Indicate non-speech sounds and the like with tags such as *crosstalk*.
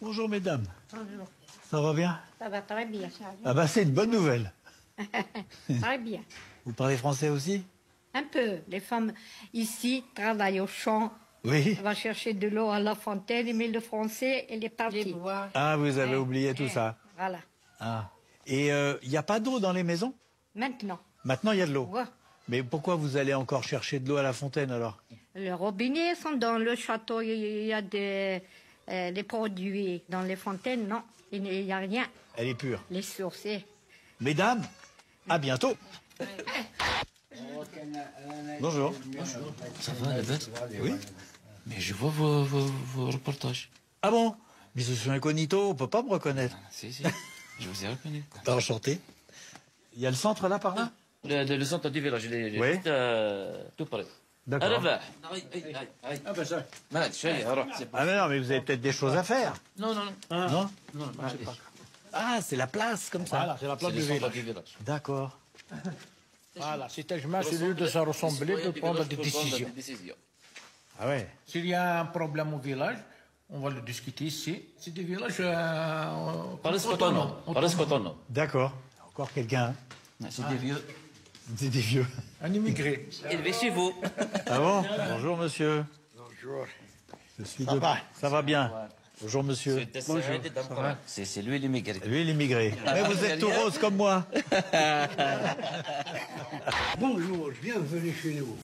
Bonjour mesdames. Bonjour. Ça va bien Ça va très bien. Ah bah c'est une bonne nouvelle. *laughs* Très bien. Vous parlez français aussi Un peu. Les femmes ici travaillent au champ. Oui. On va chercher de l'eau à la fontaine, mais le français, il est parti. Ah, vous avez Ouais. oublié tout Ouais. ça. Voilà. Ah. Et il n'y a pas d'eau dans les maisons? Maintenant, Maintenant, il y a de l'eau. Ouais. Mais pourquoi vous allez encore chercher de l'eau à la fontaine alors? Les robinets sont dans le château. Il y a des, euh, des produits. Dans les fontaines, non. Il n'y a rien. Elle est pure. Les sources. eh. Mesdames, à bientôt. Bonjour. Ça va, la bête Oui. Mais je vois vos, vos, vos reportages. Ah bon? Mais je suis incognito, on peut pas me reconnaître. Si, si. je vous ai reconnu. *laughs* Enchanté. Il y a le centre là par là? Le, le, le centre du village, il est Oui. juste euh, tout près. D'accord. Ah bah, ben ça. Ah mais non, mais vous avez peut-être des choses à faire. Non, non, non. Ah, non, non, non ah, c'est la place comme ça. Voilà, c'est la place du village. D'accord. Voilà, c'est tellement celui de se ressembler, de prendre des décisions. Ah ouais. S'il y a un problème au village, on va le discuter ici. C'est des villages euh, autonomes. Autonom. Autonom. D'accord. Encore quelqu'un. Hein. C'est ah. des vieux. C'est des vieux. Un immigré. Élevé chez vous. Ah bon Bonjour monsieur. Bonjour. Je suis Ça de- va Ça va bien. Bonjour monsieur. C'est c'est lui l'immigré. Lui l'immigré. Mais vous êtes tout rose comme moi. *laughs* Bonjour, bienvenue chez nous.